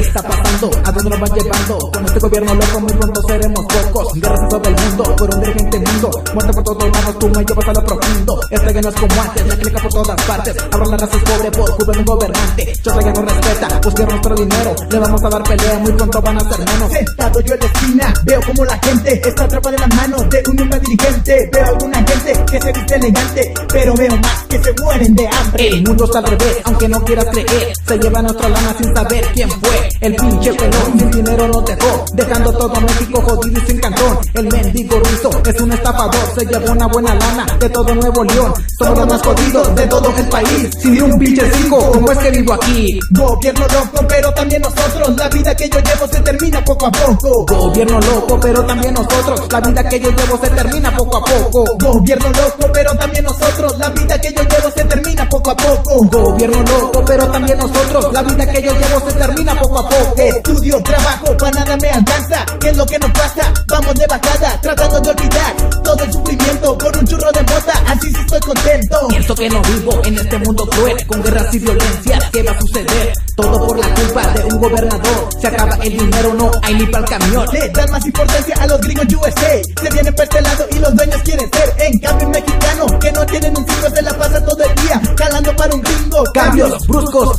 pasando? ¿A dónde nos van llevando? Con este gobierno loco muy pronto seremos pocos. Guerras en todo el mundo, por un dirigente mundo. Muerte por todos lados, tú me llevas a lo profundo. Este es como antes, la clica por todas partes. Ahora la raza es pobre por culpa un gobernante. Yo que no respeta, busca nuestro dinero. Le vamos a dar pelea, muy pronto van a ser menos. Sentado yo en la esquina, veo como la gente Está atrapada en las manos de un hombre dirigente. Veo alguna gente que se viste elegante Pero veo más que se mueren de hambre. El mundo está al revés, aunque no quieras creer. Se lleva nuestra lana sin saber quién fue El pinche pelón sin dinero nos dejó Dejando todo México jodido y sin cantón. El mendigo ruso es un estafador Se llevó una buena lana de todo Nuevo León. Somos los más jodidos de todo el país Sin ni un pinche cinco, ¿cómo es que vivo aquí? Gobierno loco, pero también nosotros La vida que yo llevo se termina poco a poco. Gobierno loco, pero también nosotros La vida que yo llevo se termina poco a poco. Gobierno loco, pero también nosotros La vida que yo llevo se termina poco a poco Gobierno loco, pero también nosotros La vida que yo llevo se termina poco a poco Estudio, trabajo, para nada me alcanza ¿Qué es lo que nos pasa? Vamos de bajada, tratando de olvidar Todo el sufrimiento por un churro de mota Así sí estoy contento Pienso que no vivo en este mundo cruel Con guerras y violencia, ¿qué va a suceder? Todo por la culpa de un gobernador Se acaba el dinero, no hay ni para el camión Le dan más importancia a los gringos USA Se vienen para este lado y los dueños quieren ser En cambio mexicano que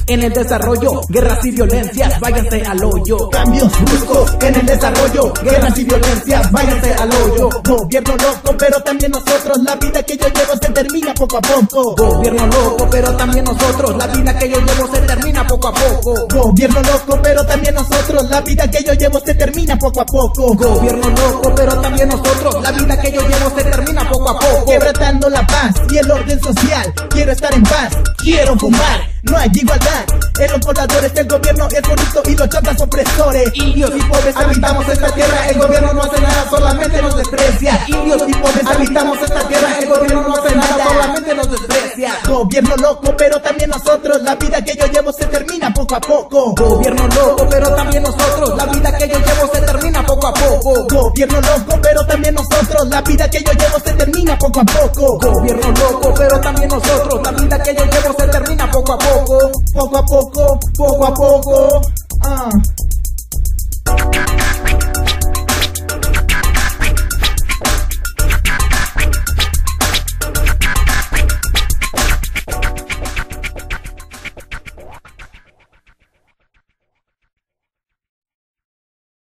en el desarrollo Guerras y violencias, váyanse al hoyo. Cambios bruscos en el desarrollo Guerras y violencias, váyanse al hoyo. Gobierno loco, pero también nosotros La vida que yo llevo se termina poco a poco. Gobierno loco, pero también nosotros La vida que yo llevo se termina poco a poco. Gobierno loco, pero también nosotros La vida que yo llevo se termina poco a poco. Gobierno loco, pero también nosotros La vida que yo llevo se termina poco a poco. Quebrantando la paz y el orden social. Quiero estar en paz, quiero fumar. No hay igualdad. En los pobladores El gobierno es corrupto y los chatas opresores. Indios y pobres habitamos esta tierra. El gobierno no hace nada, solamente nos desprecia. Indios y pobres habitamos esta tierra. El gobierno Gobierno loco, pero también nosotros La vida que yo llevo se termina poco a poco. Gobierno loco, pero también nosotros La vida que yo llevo se termina poco a poco. Gobierno loco, pero también nosotros La vida que yo llevo se termina poco a poco. Gobierno loco, pero también nosotros La vida que yo llevo se termina poco a poco. Poco a poco, poco a poco. Ah.